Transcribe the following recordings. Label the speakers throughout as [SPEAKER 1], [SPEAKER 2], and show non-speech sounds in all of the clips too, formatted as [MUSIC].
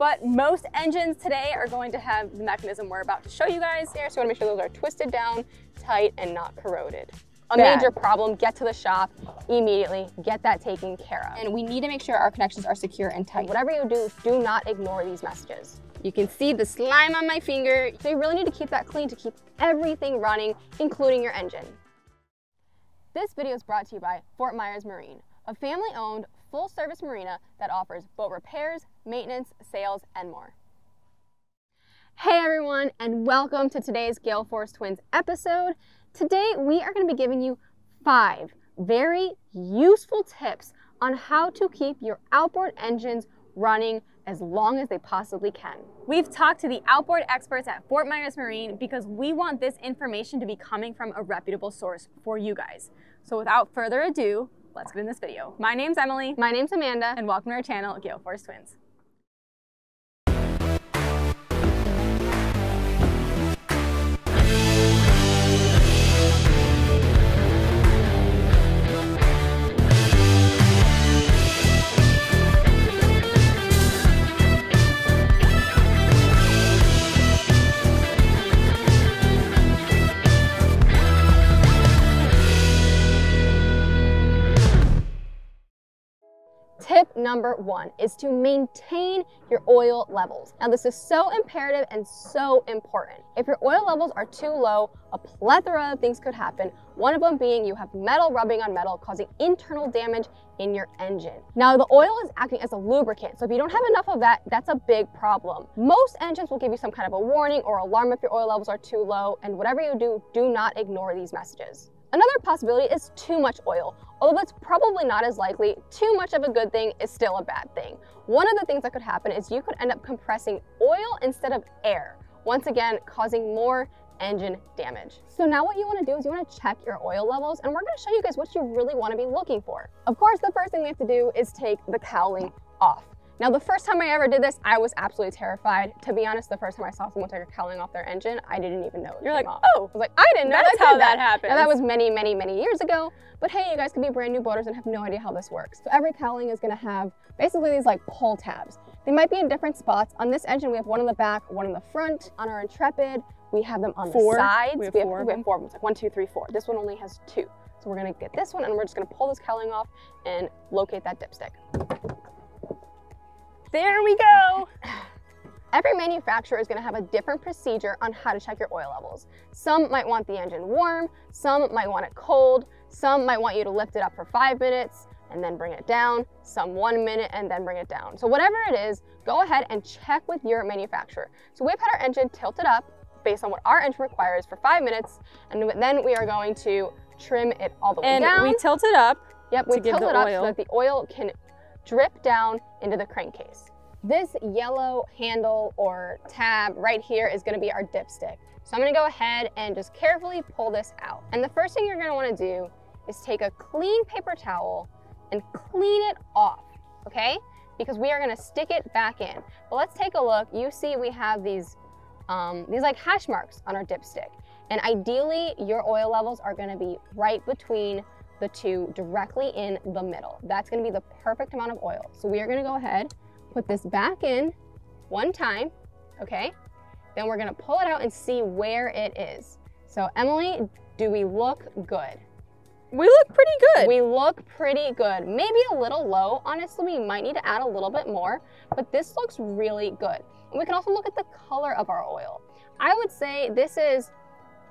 [SPEAKER 1] but most engines today are going to have the mechanism we're about to show you guys here. So we wanna make sure those are twisted down, tight, and not corroded. A
[SPEAKER 2] Bad.
[SPEAKER 1] major problem, get to the shop immediately, get that taken care of. And we need to make sure our connections are secure and tight. Whatever you do, do not ignore these messages. You can see the slime on my finger. So you really need to keep that clean to keep everything running, including your engine. This video is brought to you by Fort Myers Marine, a family-owned, full-service marina that offers boat repairs, maintenance, sales, and more. Hey everyone, and welcome to today's Gale Force Twins episode. Today we are going to be giving you five very useful tips on how to keep your outboard engines running as long as they possibly can. We've talked to the outboard experts at Fort Myers Marine because we want this information to be coming from a reputable source for you guys. So without further ado, let's get in this video. My name's Emily.
[SPEAKER 2] My name's Amanda.
[SPEAKER 1] And welcome to our channel, Gale Force Twins. Tip number one is to maintain your oil levels. Now this is so imperative and so important. If your oil levels are too low, a plethora of things could happen. One of them being you have metal rubbing on metal causing internal damage in your engine. Now the oil is acting as a lubricant, so if you don't have enough of that, that's a big problem. Most engines will give you some kind of a warning or alarm if your oil levels are too low, and whatever you do, do not ignore these messages. Another possibility is too much oil. Although that's probably not as likely, too much of a good thing is still a bad thing. One of the things that could happen is you could end up compressing oil instead of air, once again causing more engine damage. So now what you wanna do is you wanna check your oil levels and we're gonna show you guys what you really wanna be looking for. Of course, the first thing we have to do is take the cowling off. Now, the first time I ever did this, I was absolutely terrified. To be honest, the first time I saw someone take a cowling off their engine, I didn't even know You're like, off. oh, I was like, I didn't know
[SPEAKER 2] that's how
[SPEAKER 1] did
[SPEAKER 2] that happened.
[SPEAKER 1] Now, that was many, many, many years ago. But hey, you guys could be brand new boaters and have no idea how this works. So every cowling is gonna have basically these like pull tabs. They might be in different spots. On this engine, we have one in the back, one in the front. On our Intrepid, we have them on
[SPEAKER 2] Four.
[SPEAKER 1] the sides.
[SPEAKER 2] We have
[SPEAKER 1] we have,
[SPEAKER 2] four
[SPEAKER 1] we have four of them. It's like one, two, three, four. This one only has two. So we're gonna get this one and we're just gonna pull this cowling off and locate that dipstick.
[SPEAKER 2] There we go. [LAUGHS]
[SPEAKER 1] Every manufacturer is going to have a different procedure on how to check your oil levels. Some might want the engine warm, some might want it cold, some might want you to lift it up for five minutes and then bring it down, some one minute and then bring it down. So whatever it is, go ahead and check with your manufacturer. So we've had our engine tilted up based on what our engine requires for five minutes, and then we are going to trim it all the way
[SPEAKER 2] And
[SPEAKER 1] down.
[SPEAKER 2] And we tilt it up.
[SPEAKER 1] Yep, we
[SPEAKER 2] give
[SPEAKER 1] tilt
[SPEAKER 2] the
[SPEAKER 1] it up
[SPEAKER 2] oil.
[SPEAKER 1] so that the oil can drip down into the crankcase. This yellow handle or tab right here is gonna be our dipstick. So I'm gonna go ahead and just carefully pull this out. And the first thing you're gonna wanna do is take a clean paper towel and clean it off, okay? Because we are gonna stick it back in. But let's take a look. You see we have these, um, these like hash marks on our dipstick. And ideally, your oil levels are gonna be right between the two directly in the middle. That's gonna be the perfect amount of oil. So we are gonna go ahead, put this back in one time, okay? Then we're gonna pull it out and see where it is. So Emily, do we look good?
[SPEAKER 2] We look pretty good.
[SPEAKER 1] We look pretty good. Maybe a little low. Honestly, we might need to add a little bit more, but this looks really good. And we can also look at the color of our oil. I would say this is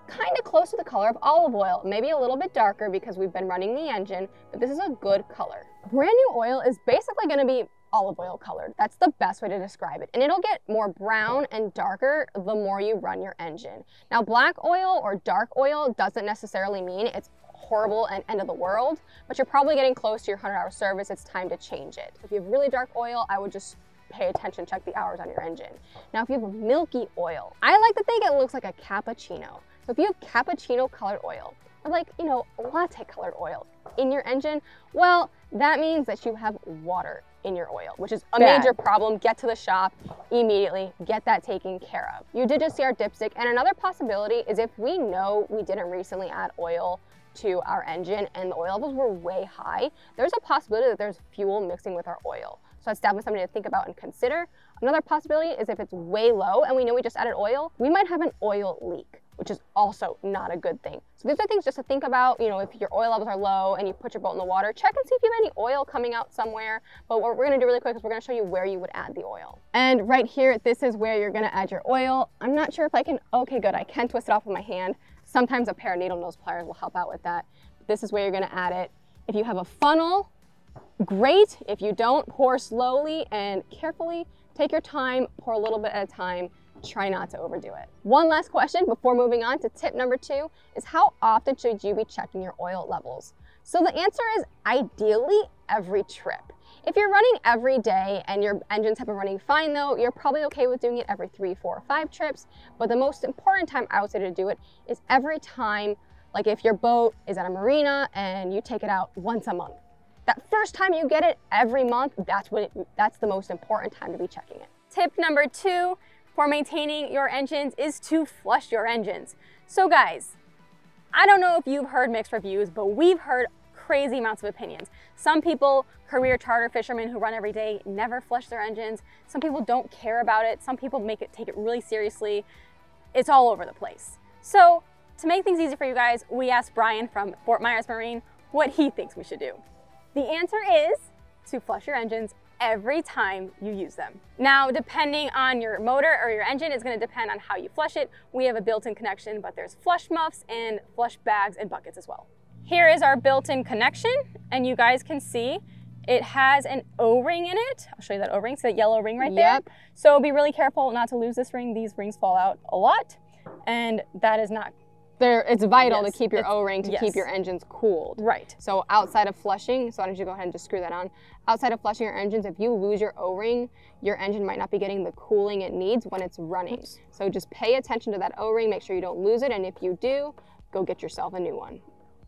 [SPEAKER 1] kind of close to the color of olive oil, maybe a little bit darker because we've been running the engine, but this is a good color. Brand new oil is basically gonna be olive oil colored. That's the best way to describe it. And it'll get more brown and darker the more you run your engine. Now, black oil or dark oil doesn't necessarily mean it's horrible and end of the world, but you're probably getting close to your 100 hour service. It's time to change it. If you have really dark oil, I would just pay attention, check the hours on your engine. Now, if you have milky oil, I like to think it looks like a cappuccino. So if you have cappuccino colored oil, or like, you know, latte colored oil in your engine, well, that means that you have water in your oil, which is a
[SPEAKER 2] Bad.
[SPEAKER 1] major problem. Get to the shop immediately, get that taken care of. You did just see our dipstick, and another possibility is if we know we didn't recently add oil to our engine and the oil levels were way high, there's a possibility that there's fuel mixing with our oil. So that's definitely something to think about and consider. Another possibility is if it's way low and we know we just added oil, we might have an oil leak which is also not a good thing. So these are things just to think about, you know, if your oil levels are low and you put your boat in the water, check and see if you have any oil coming out somewhere. But what we're gonna do really quick is we're gonna show you where you would add the oil. And right here, this is where you're gonna add your oil. I'm not sure if I can, okay, good, I can twist it off with my hand. Sometimes a pair of needle nose pliers will help out with that. This is where you're gonna add it. If you have a funnel, great. If you don't, pour slowly and carefully. Take your time, pour a little bit at a time try not to overdo it. One last question before moving on to tip number two is how often should you be checking your oil levels? So the answer is ideally every trip. If you're running every day and your engines have been running fine though, you're probably okay with doing it every three, four, or five trips. But the most important time I would say to do it is every time, like if your boat is at a marina and you take it out once a month. That first time you get it every month, that's what it, that's the most important time to be checking it.
[SPEAKER 2] Tip number two, for maintaining your engines is to flush your engines. So guys, I don't know if you've heard mixed reviews, but we've heard crazy amounts of opinions. Some people, career charter fishermen who run every day, never flush their engines. Some people don't care about it. Some people make it take it really seriously. It's all over the place. So to make things easy for you guys, we asked Brian from Fort Myers Marine what he thinks we should do. The answer is to flush your engines every time you use them. Now, depending on your motor or your engine, it's gonna depend on how you flush it. We have a built-in connection, but there's flush muffs and flush bags and buckets as well. Here is our built-in connection, and you guys can see it has an O-ring in it. I'll show you that O-ring, so that yellow ring right there.
[SPEAKER 1] Yep.
[SPEAKER 2] So be really careful not to lose this ring. These rings fall out a lot, and that is not
[SPEAKER 1] there, it's vital
[SPEAKER 2] Yes,
[SPEAKER 1] to keep your O-ring to
[SPEAKER 2] yes.
[SPEAKER 1] keep your engines cooled.
[SPEAKER 2] right.
[SPEAKER 1] So outside of flushing, so why don't you go ahead and just screw that on. Outside of flushing your engines, if you lose your O-ring, your engine might not be getting the cooling it needs when it's running. So just pay attention to that O-ring, make sure you don't lose it, and if you do, go get yourself a new one.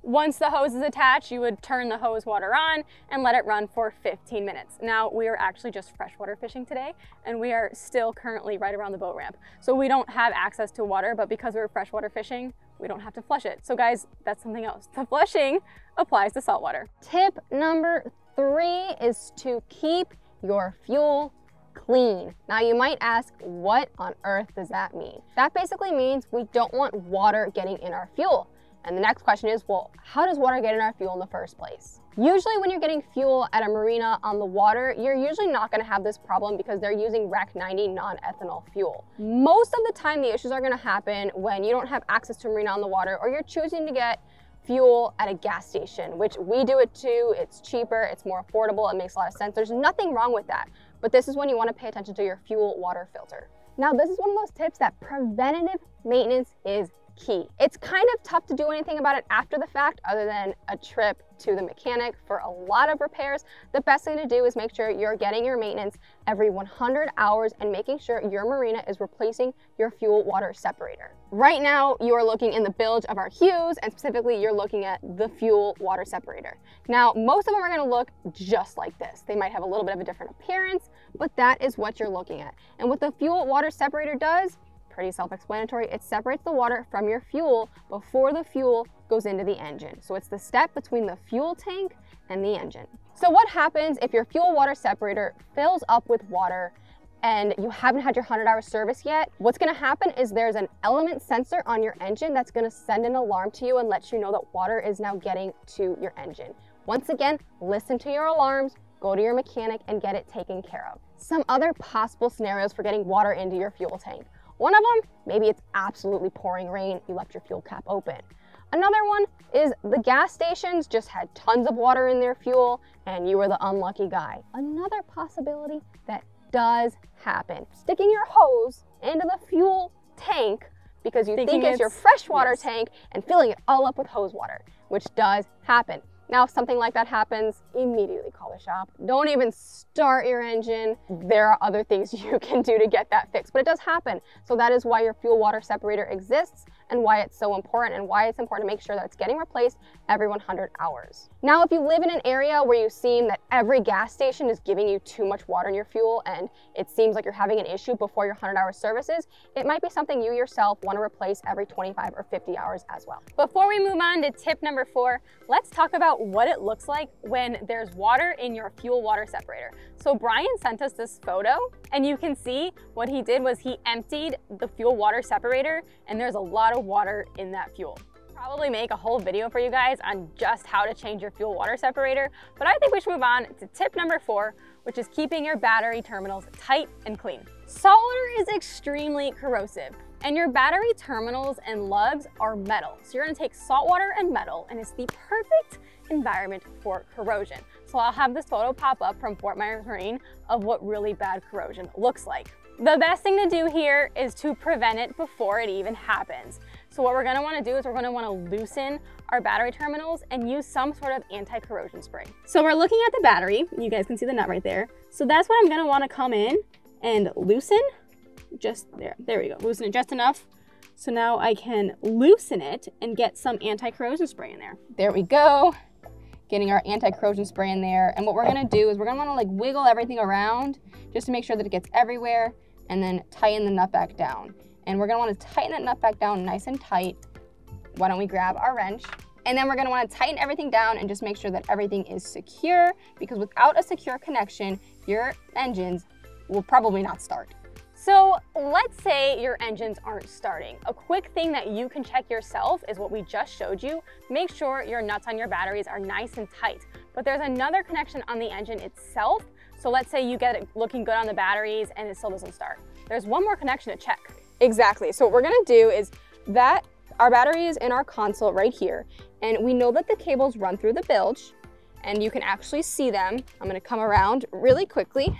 [SPEAKER 2] Once the hose is attached, you would turn the hose water on and let it run for 15 minutes. Now, we are actually just freshwater fishing today, and we are still currently right around the boat ramp. So we don't have access to water, but because we're freshwater fishing, we don't have to flush it. So guys, that's something else. The flushing applies to saltwater.
[SPEAKER 1] Tip number three is to keep your fuel clean. Now you might ask, what on earth does that mean? That basically means we don't want water getting in our fuel. And the next question is, well, how does water get in our fuel in the first place? Usually when you're getting fuel at a marina on the water, you're usually not gonna have this problem because they're using REC 90 non-ethanol fuel. Most of the time the issues are gonna happen when you don't have access to a marina on the water or you're choosing to get fuel at a gas station, which we do it too. It's cheaper, it's more affordable, it makes a lot of sense. There's nothing wrong with that. But this is when you wanna pay attention to your fuel water filter. Now, this is one of those tips that preventative maintenance is key. It's kind of tough to do anything about it after the fact other than a trip to the mechanic for a lot of repairs. The best thing to do is make sure you're getting your maintenance every 100 hours and making sure your marina is replacing your fuel water separator. Right now, you are looking in the bilge of our Hewes and specifically you're looking at the fuel water separator. Now, most of them are gonna look just like this. They might have a little bit of a different appearance, but that is what you're looking at. And what the fuel water separator does pretty self-explanatory. It separates the water from your fuel before the fuel goes into the engine. So it's the step between the fuel tank and the engine. So what happens if your fuel water separator fills up with water and you haven't had your 100 hour service yet, what's gonna happen is there's an element sensor on your engine that's gonna send an alarm to you and let you know that water is now getting to your engine. Once again, listen to your alarms, go to your mechanic and get it taken care of. Some other possible scenarios for getting water into your fuel tank. One of them, maybe it's absolutely pouring rain, you left your fuel cap open. Another one is the gas stations just had tons of water in their fuel and you were the unlucky guy. Another possibility that does happen, sticking your hose into the fuel tank because you
[SPEAKER 2] Thinking
[SPEAKER 1] think it's, your freshwater
[SPEAKER 2] yes.
[SPEAKER 1] tank and filling it all up with hose water, which does happen. Now, if something like that happens, immediately call the shop. Don't even start your engine. There are other things [LAUGHS] you can do to get that fixed, but it does happen. So that is why your fuel water separator exists and why it's so important and why it's important to make sure that it's getting replaced every 100 hours. Now, if you live in an area where you seem that every gas station is giving you too much water in your fuel and it seems like you're having an issue before your 100 hour services, it might be something you yourself want to replace every 25 or 50 hours as well.
[SPEAKER 2] Before we move on to tip number four, let's talk about what it looks like when there's water in your fuel water separator. So Brian sent us this photo and you can see what he did was he emptied the fuel water separator and there's a lot of water in that fuel probably make a whole video for you guys on just how to change your fuel water separator, but I think we should move on to tip number four, which is keeping your battery terminals tight and clean. Salt water is extremely corrosive, and your battery terminals and lugs are metal. So you're gonna take salt water and metal, and it's the perfect environment for corrosion. So I'll have this photo pop up from Fort Myers Marine of what really bad corrosion looks like. The best thing to do here is to prevent it before it even happens. So what we're gonna wanna do is we're gonna wanna loosen our battery terminals and use some sort of anti-corrosion spray. So we're looking at the battery. You guys can see the nut right there. So that's what I'm gonna wanna come in and loosen just there. There we go, loosen it just enough. So now I can loosen it and get some anti-corrosion spray in there. There we go. Getting our anti-corrosion spray in there. And what we're gonna do is we're gonna wanna like wiggle everything around just to make sure that it gets everywhere and then tighten the nut back down. And we're gonna wanna tighten that nut back down nice and tight. Why don't we grab our wrench? And then we're gonna wanna tighten everything down and just make sure that everything is secure because without a secure connection, your engines will probably not start. So let's say your engines aren't starting. A quick thing that you can check yourself is what we just showed you. Make sure your nuts on your batteries are nice and tight. But there's another connection on the engine itself. So let's say you get it looking good on the batteries and it still doesn't start. There's one more connection to check.
[SPEAKER 1] Exactly. So what we're gonna do is that our battery is in our console right here, and we know that the cables run through the bilge, and you can actually see them. I'm gonna come around really quickly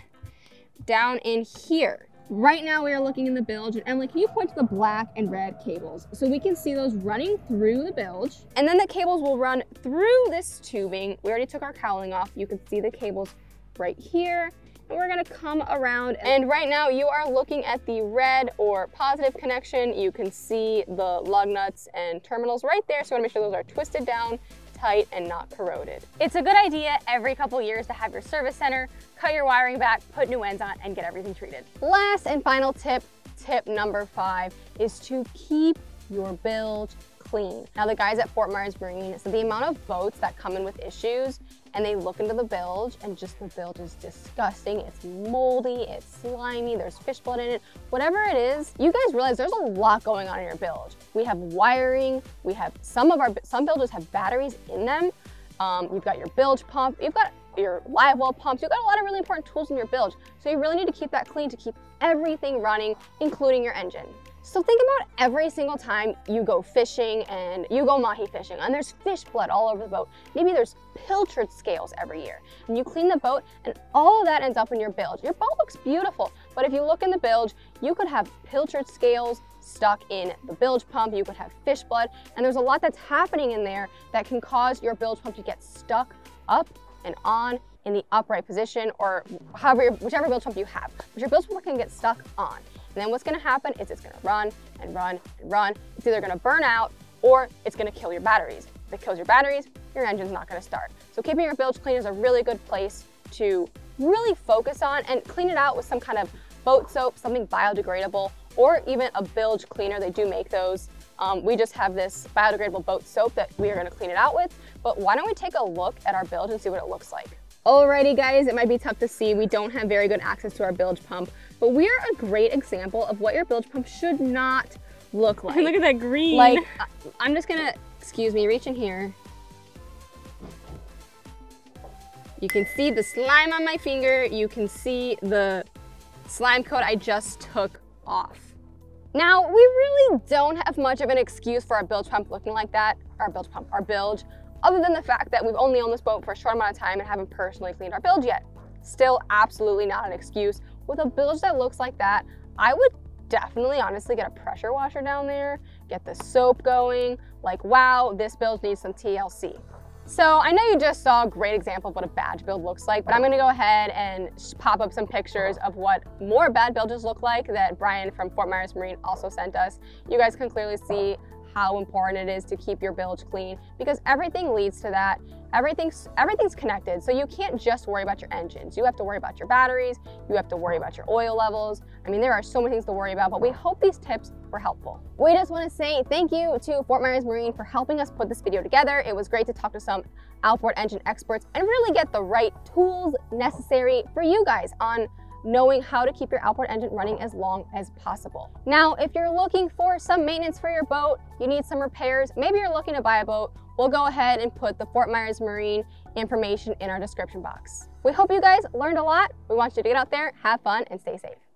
[SPEAKER 1] down in here. Right now we are looking in the bilge, and Emily, can you point to the black and red cables? So we can see those running through the bilge, and then the cables will run through this tubing. We already took our cowling off. You can see the cables right here, and we're gonna come around. And right now you are looking at the red or positive connection. You can see the lug nuts and terminals right there. So you wanna make sure those are twisted down tight and not corroded.
[SPEAKER 2] It's a good idea every couple years to have your service center, cut your wiring back, put new ends on, and get everything treated.
[SPEAKER 1] Last and final tip, tip number five, is to keep your bilge clean. Now the guys at Fort Myers Marine, so the amount of boats that come in with issues and they look into the bilge and just the bilge is disgusting. It's moldy, it's slimy, there's fish blood in it. Whatever it is, you guys realize there's a lot going on in your bilge. We have wiring, we have some of our, some bilges have batteries in them. Um, you've got your bilge pump, you've got your live well pumps, you've got a lot of really important tools in your bilge. So you really need to keep that clean to keep everything running, including your engine. So think about every single time you go fishing and you go mahi fishing and there's fish blood all over the boat. Maybe there's pilchard scales every year and you clean the boat and all of that ends up in your bilge. Your boat looks beautiful, but if you look in the bilge, you could have pilchard scales stuck in the bilge pump, you could have fish blood, and there's a lot that's happening in there that can cause your bilge pump to get stuck up and on in the upright position or however, whichever bilge pump you have. But your bilge pump can get stuck on. And then what's gonna happen is it's gonna run and run and run. It's either gonna burn out or it's gonna kill your batteries. If it kills your batteries, your engine's not gonna start. So keeping your bilge clean is a really good place to really focus on and clean it out with some kind of boat soap, something biodegradable, or even a bilge cleaner. They do make those. Um, we just have this biodegradable boat soap that we are gonna clean it out with. But why don't we take a look at our bilge and see what it looks like. Alrighty guys, it might be tough to see. We don't have very good access to our bilge pump, but we are a great example of what your bilge pump should not look like. [LAUGHS]
[SPEAKER 2] Look at that green.
[SPEAKER 1] Like, uh, I'm just gonna, excuse me, reach in here. You can see the slime on my finger. You can see the slime coat I just took off. Now, we really don't have much of an excuse for our bilge pump looking like that, our bilge pump, our bilge, other than the fact that we've only owned this boat for a short amount of time and haven't personally cleaned our bilge yet. Still absolutely not an excuse. With a bilge that looks like that, I would definitely honestly get a pressure washer down there, get the soap going, like wow, this bilge needs some TLC. So I know you just saw a great example of what a bad bilge looks like, but I'm gonna go ahead and pop up some pictures of what more bad bilges look like that Brian from Fort Myers Marine also sent us. You guys can clearly see how important it is to keep your bilge clean because everything leads to that. Everything's everything's connected. So you can't just worry about your engines. You have to worry about your batteries, you have to worry about your oil levels. I mean, there are so many things to worry about, but we hope these tips were helpful. We just want to say thank you to Fort Myers Marine for helping us put this video together. It was great to talk to some outboard engine experts and really get the right tools necessary for you guys on knowing how to keep your outboard engine running as long as possible. Now, if you're looking for some maintenance for your boat, you need some repairs, maybe you're looking to buy a boat, we'll go ahead and put the Fort Myers Marine information in our description box. We hope you guys learned a lot. We want you to get out there, have fun, and stay safe.